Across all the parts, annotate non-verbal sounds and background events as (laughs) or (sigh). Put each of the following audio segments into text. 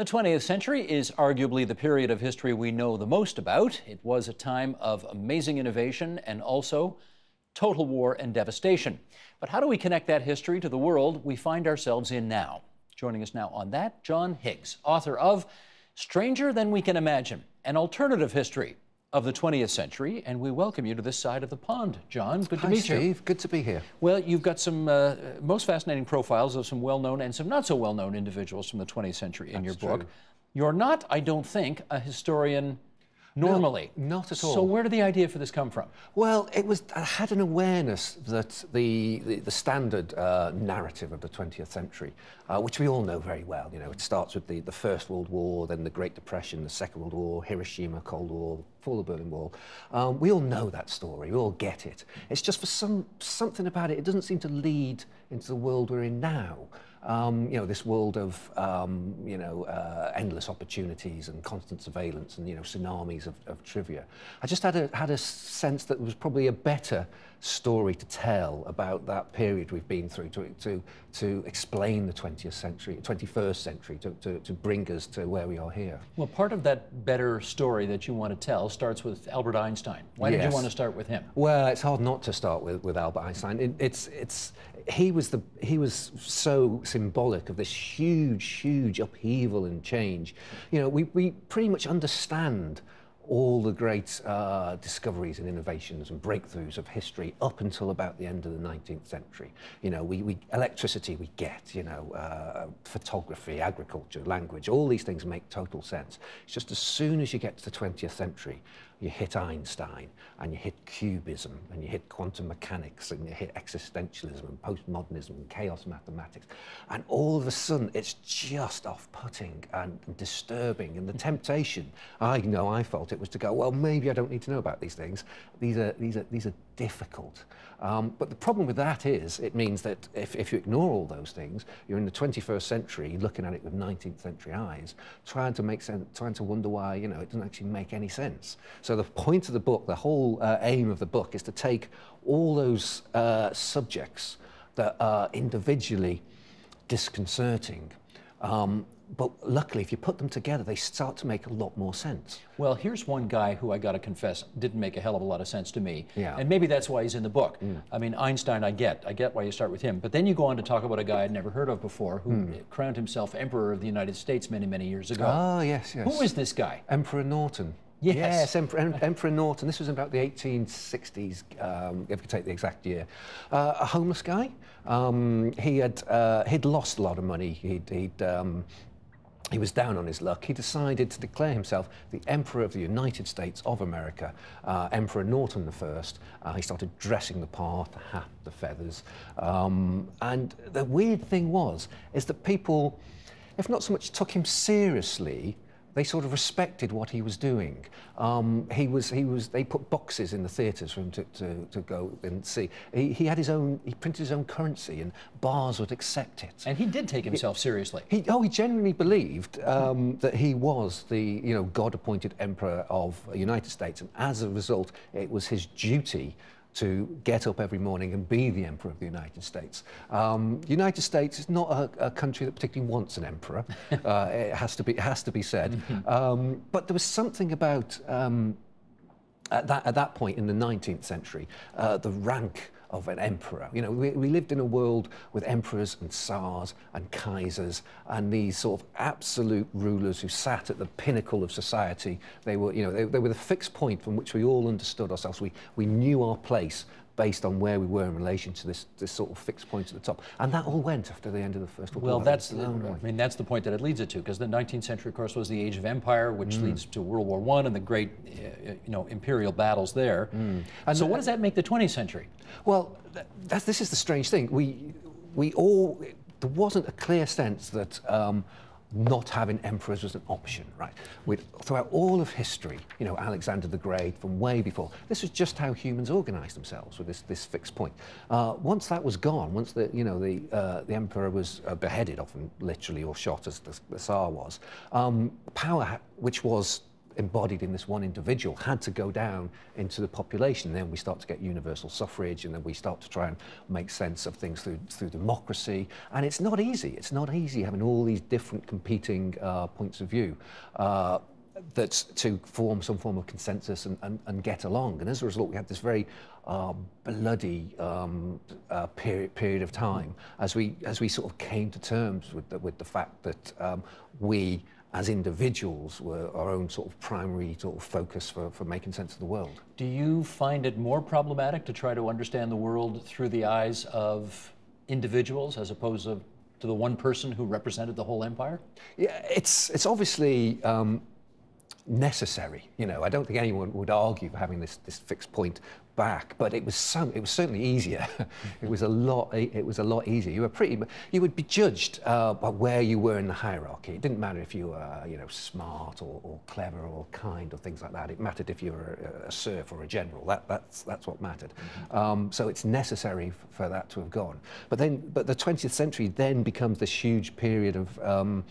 The 20th century is arguably the period of history we know the most about. It was a time of amazing innovation and also total war and devastation. But how do we connect that history to the world we find ourselves in now? Joining us now on that, John Higgs, author of Stranger Than We Can Imagine, an alternative history of the 20th century, and we welcome you to this side of the pond. John, good Hi, to meet Steve. you. Good to be here. Well, you've got some uh, most fascinating profiles of some well-known and some not so well-known individuals from the 20th century in your book. true. You're not, I don't think, a historian normally. not at all. So where did the idea for this come from? Well, it was. I had an awareness that the the, the standard uh, narrative of the 20th century, uh, which we all know very well, you know, it starts with the, the First World War, then the Great Depression, the Second World War, Hiroshima, Cold War, fall of the Berlin Wall. Um, we all know that story. We all get it. It's just for some something about it. It doesn't seem to lead into the world we're in now. Um, you know, this world of, um, you know, uh, endless opportunities and constant surveillance and, you know, tsunamis of, of trivia. I just had a, had a sense that there was probably a better story to tell about that period we've been through to, to, to explain the 20th century, 21st century, to, to, to bring us to where we are here. Well, part of that better story that you want to tell starts with Albert Einstein. Why did you want to start with him? Well, it's hard not to start with, with Albert Einstein. It, it's, it's, he, was the, he was so symbolic of this huge, huge upheaval and change. You know, we, we pretty much understand all the great uh, discoveries and innovations and breakthroughs of history up until about the end of the 19th century. You know, we, we, electricity we get, you know, uh, photography, agriculture, language, all these things make total sense. It's just as soon as you get to the 20th century, you hit Einstein and you hit cubism and you hit quantum mechanics and you hit existentialism and postmodernism and chaos mathematics. And all of a sudden, it's just off-putting and disturbing. And the temptation, I know I felt it was to go, well, maybe I don't need to know about these things. These are, these are, these are difficult. Um, but the problem with that is it means that if, if you ignore all those things, you're in the 21st century looking at it with 19th century eyes, trying to make sense, trying to wonder why, you know, it doesn't actually make any sense. So the point of the book, the whole uh, aim of the book is to take all those uh, subjects that are individually disconcerting, um, but luckily, if you put them together, they start to make a lot more sense. Well, here's one guy who I got to confess didn't make a hell of a lot of sense to me. Yeah. And maybe that's why he's in the book. I mean, Einstein, I get. I get why you start with him. But then you go on to talk about a guy I'd never heard of before who crowned himself Emperor of the United States many, many years ago. Ah, yes, yes. Who is this guy? Emperor Norton. Yes. Emperor, Emperor Norton. This was about the 1860s, um, if you take the exact year. Uh, a homeless guy. Um, he had uh, he'd lost a lot of money. He'd, he'd um, he was down on his luck. He decided to declare himself the Emperor of the United States of America, uh, Emperor Norton I. Uh, he started dressing the part, the hat, the feathers. Um, and the weird thing was, is that people, if not so much took him seriously, they sort of respected what he was doing. Um, he was, he was, they put boxes in the theatres for him to, to, to go and see. He, he had his own, he printed his own currency and bars would accept it. And he did take himself seriously. He, oh, he genuinely believed um, that he was the, you know, God-appointed emperor of the United States, and as a result, it was his duty to get up every morning and be the emperor of the United States. Um, United States is not a, a country that particularly wants an emperor. (laughs) uh, it has to be, it has to be said. Um, but there was something about. Um, at that, at that point in the 19th century, uh, the rank of an emperor. You know, we, we lived in a world with emperors and tsars and kaisers and these sort of absolute rulers who sat at the pinnacle of society. They were, you know, they, they were the fixed point from which we all understood ourselves. We, we knew our place based on where we were in relation to this, this sort of fixed point at the top. And that all went after the end of the First World War. Well, that's the. I mean that's the point that it leads it to, because the 19th century, of course, was the age of empire, which leads to World War One and the great, uh, you know, imperial battles there. And so, what does that make the 20th century? Well, this is the strange thing. We, we all, there wasn't a clear sense that um, not having emperors was an option, right? With, throughout all of history, you know, Alexander the Great, from way before, this was just how humans organized themselves with this, this fixed point. Uh, once that was gone, once the, you know, the, uh, the emperor was uh, beheaded, often literally or shot as the, the Tsar was, um, power, which was embodied in this one individual had to go down into the population. Then we start to get universal suffrage, and then we start to try and make sense of things through, through democracy. And it's not easy. It's not easy having all these different competing uh, points of view. Uh, that's to form some form of consensus and, and, and, get along. And as a result, we had this very uh, bloody um, uh, period, period of time as we, as we sort of came to terms with the, with the fact that um, we as individuals were our own sort of primary sort of focus for, for making sense of the world. Do you find it more problematic to try to understand the world through the eyes of individuals as opposed to, to the one person who represented the whole empire? Yeah, it's, it's obviously um, necessary. You know, I don't think anyone would argue for having this, this fixed point back, but it was so, it was certainly easier. (laughs) it was a lot, it was a lot easier. You were pretty, you would be judged uh, by where you were in the hierarchy. It didn't matter if you were, you know, smart or, or clever or kind or things like that. It mattered if you were a, a serf or a general. That, that's, that's what mattered. Mm-hmm. Um, so it's necessary for that to have gone. But then, but the 20th century then becomes this huge period of um,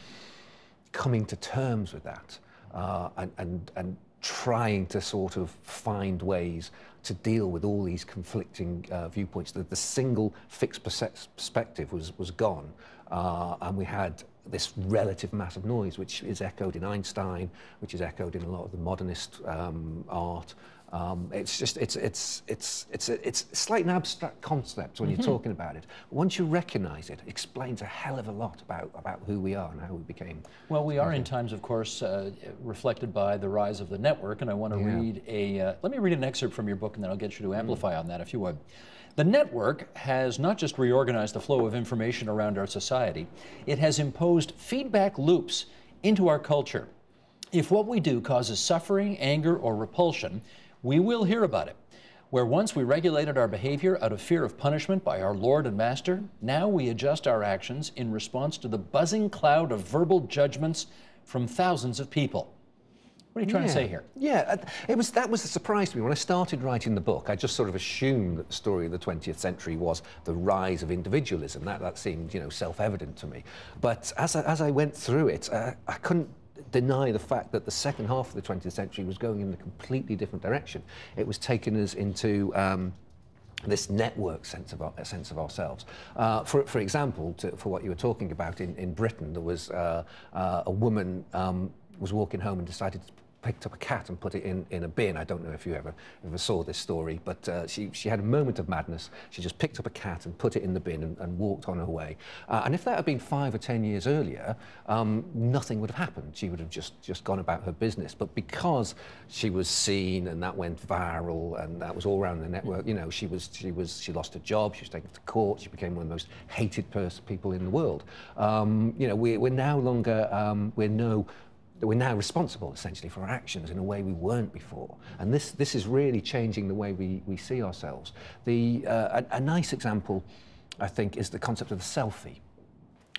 coming to terms with that uh, and, and, and trying to sort of find ways to deal with all these conflicting uh, viewpoints. The, the single fixed perspective was, was gone, uh, and we had this relative mass of noise, which is echoed in Einstein, which is echoed in a lot of the modernist um, art, um, it's just it's it's it's it's a, it's slightly an abstract concept when mm -hmm. you're mm-hmm. talking about it. Once you recognise it, it explains a hell of a lot about about who we are and how we became. Well, we are in times, of course, uh, reflected by the rise of the network, and I want to yeah. read a. Uh, let me read an excerpt from your book, and then I'll get you to mm. amplify mm. on that if you would. The network has not just reorganized the flow of information around our society; it has imposed feedback loops into our culture. If what we do causes suffering, anger, or repulsion, we will hear about it. Where once we regulated our behavior out of fear of punishment by our Lord and Master, now we adjust our actions in response to the buzzing cloud of verbal judgments from thousands of people. What are you trying yeah. to say here? Yeah, uh, it was that was a surprise to me when I started writing the book. I just sort of assumed that the story of the 20th century was the rise of individualism. That that seemed you know self-evident to me. But as I, as I went through it, uh, I couldn't deny the fact that the second half of the 20th century was going in a completely different direction. It was taking us into um, this network sense of, our, sense of ourselves. Uh, for, for example, to, for what you were talking about in, in Britain, there was uh, uh, a woman um, was walking home and decided to picked up a cat and put it in, in a bin. I don't know if you ever, ever saw this story, but uh, she, she had a moment of madness. She just picked up a cat and put it in the bin and, and walked on her way. Uh, and if that had been five or ten years earlier, um, nothing would have happened. She would have just, just gone about her business. But because she was seen and that went viral and that was all around the network, you know, she, was, she, was, she lost her job, she was taken to court, she became one of the most hated people in the world. Um, you know, we, we're now longer, um, we're no that we're now responsible essentially for our actions in a way we weren't before. And this, this is really changing the way we, we see ourselves. The, uh, a, a nice example, I think, is the concept of the selfie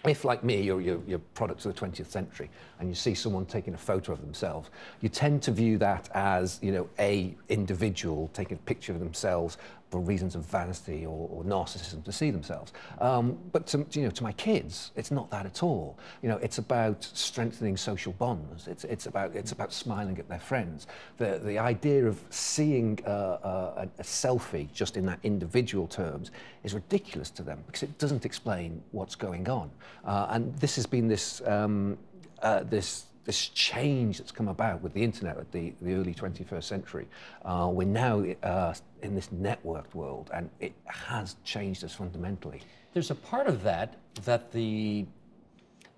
if, like me, you're, you're, you're products of the 20th century and you see someone taking a photo of themselves, you tend to view that as, you know, a individual taking a picture of themselves for reasons of vanity or, or narcissism to see themselves. Um, but to, you know, to my kids, it's not that at all. You know, it's about strengthening social bonds. It's, it's, about, it's about smiling at their friends. The, the idea of seeing uh, uh, a, a selfie just in that individual terms is ridiculous to them because it doesn't explain what's going on. Uh, and this has been this, um, uh, this this change that's come about with the internet at the, the early 21st century. Uh, we're now uh, in this networked world, and it has changed us fundamentally. There's a part of that that the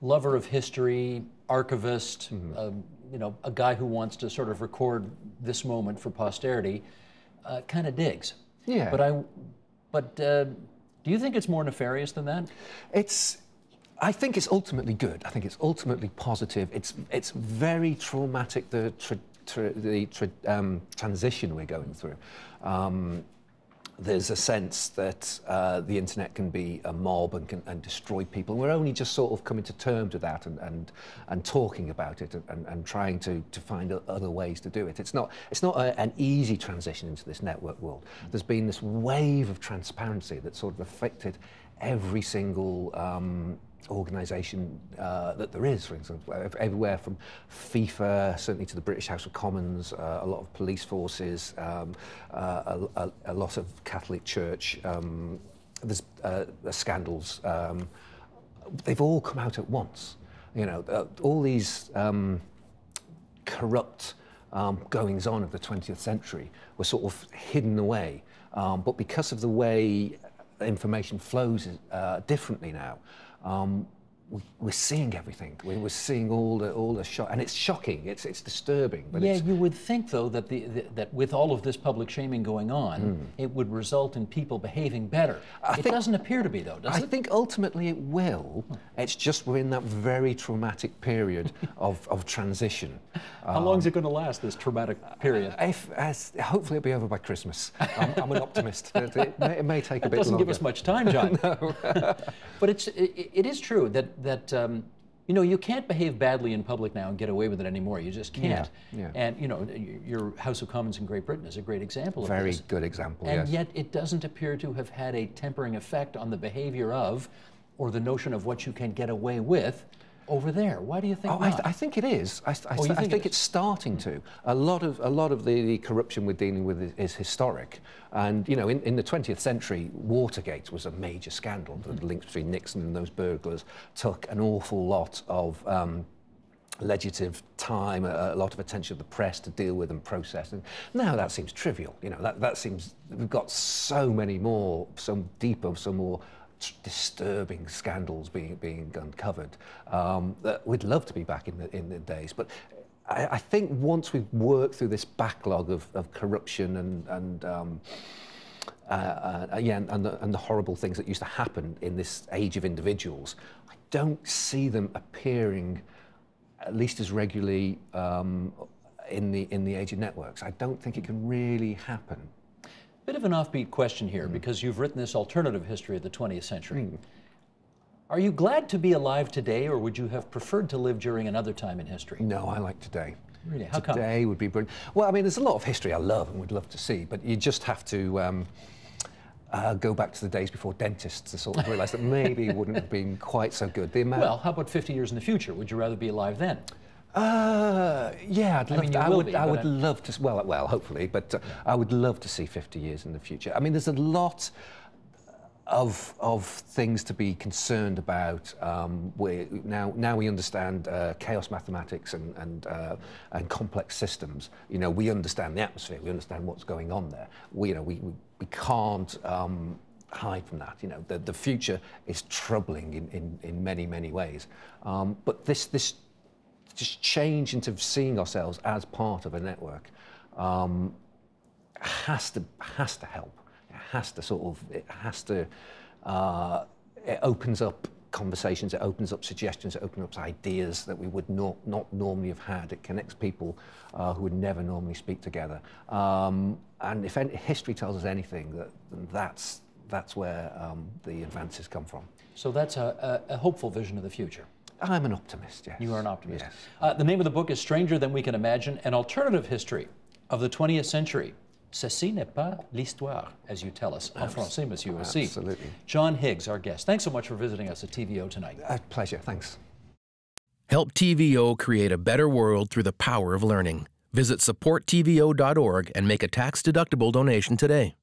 lover of history, archivist, mm-hmm. uh, you know, a guy who wants to sort of record this moment for posterity, uh, kind of digs. Yeah. But I, but uh, do you think it's more nefarious than that? It's I think it's ultimately good. I think it's ultimately positive. It's it's very traumatic the tra, tra, the tra, um, transition we're going through. Um, there's a sense that uh, the internet can be a mob and can and destroy people. We're only just sort of coming to terms with that and and, and talking about it and, and trying to, to find other ways to do it. It's not it's not a, an easy transition into this network world. There's been this wave of transparency that sort of affected every single um, organisation uh, that there is, for example, everywhere from FIFA, certainly to the British House of Commons, uh, a lot of police forces, um, uh, a, a, a, lot of Catholic Church. Um, there's uh, scandals. Um, they've all come out at once. You know, uh, all these um, corrupt um, goings on of the 20th century were sort of hidden away. Um, but because of the way information flows uh, differently now, um, we, are seeing everything. We, are seeing all the all the shock, and it's shocking. It's it's disturbing. But yeah, you would think though that the, the, that with all of this public shaming going on, mm. it would result in people behaving better. I it doesn't appear to be though, does I it? I think ultimately it will. It's just we're in that very traumatic period (laughs) of, of transition. How um, long is it going to last? This traumatic period? If, as, hopefully it'll be over by Christmas. I'm, I'm an optimist. It, it, may, it, may, take a bit. It doesn't longer. give us much time, John. (laughs) no. (laughs) but it's it, it is true that that um, you know you can't behave badly in public now and get away with it anymore. You just can't. Yeah, yeah. And you know your House of Commons in Great Britain is a great example Very of this. Very good example. And yes. yet it doesn't appear to have had a tempering effect on the behavior of, or the notion of what you can get away with over there. Why do you think oh, I, th I, think it is. I, I, oh, th I think, it it's starting to. A lot of a lot of the, the corruption we're dealing with is, is, historic, and you know, in, in the 20th century, Watergate was a major scandal. The mm. links between Nixon and those burglars took an awful lot of. Um, legislative time, a, a, lot of attention of the press to deal with and process. And now that seems trivial. You know, that, that seems, we've got so many more, some deeper, some more disturbing scandals being being uncovered. Um, we'd love to be back in the in the days, but I, I think once we've worked through this backlog of, of corruption and and um, uh, uh, yeah, and the, and the horrible things that used to happen in this age of individuals, I don't see them appearing at least as regularly um, in the in the age of networks. I don't think it can really happen. Bit of an offbeat question here mm. because you've written this alternative history of the 20th century. Mm. Are you glad to be alive today, or would you have preferred to live during another time in history? No, I like today. Really? How today come? would be brilliant. Well, I mean, there's a lot of history I love and would love to see, but you just have to um, uh, go back to the days before dentists to sort of realise that maybe it wouldn't have been quite so good. The amount well, how about 50 years in the future? Would you rather be alive then? Uh, yeah, I'd love I, mean, to, I would. Be, I would love to. Well, well, hopefully, but uh. I would love to see 50 years in the future. I mean, there's a lot of of things to be concerned about. Um, we now now we understand uh, chaos mathematics and and uh, and complex systems. You know, we understand the atmosphere. We understand what's going on there. We you know we we, we can't. Um, hide from that. You know, the, the future is troubling in, in, in many, many ways. Um, but this, this just change into seeing ourselves as part of a network um, has to has to help. It has to sort of it has to uh, it opens up conversations, it opens up suggestions, it opens up ideas that we would not, not normally have had. It connects people uh, who would never normally speak together. Um, and if any, history tells us anything, that that's that's where um, the advances come from. So that's a, a, a hopeful vision of the future. I'm an optimist, yes. You are an optimist. Yes. Uh, the name of the book is Stranger Than We Can Imagine, an alternative history of the 20th century. Ceci n'est pas l'histoire, as you tell us en français, Monsieur aussi. Absolutely. John Higgs, our guest. Thanks so much for visiting us at TVO tonight. A pleasure. Thanks. Help TVO create a better world through the power of learning. Visit supporttvo.org and make a tax-deductible donation today.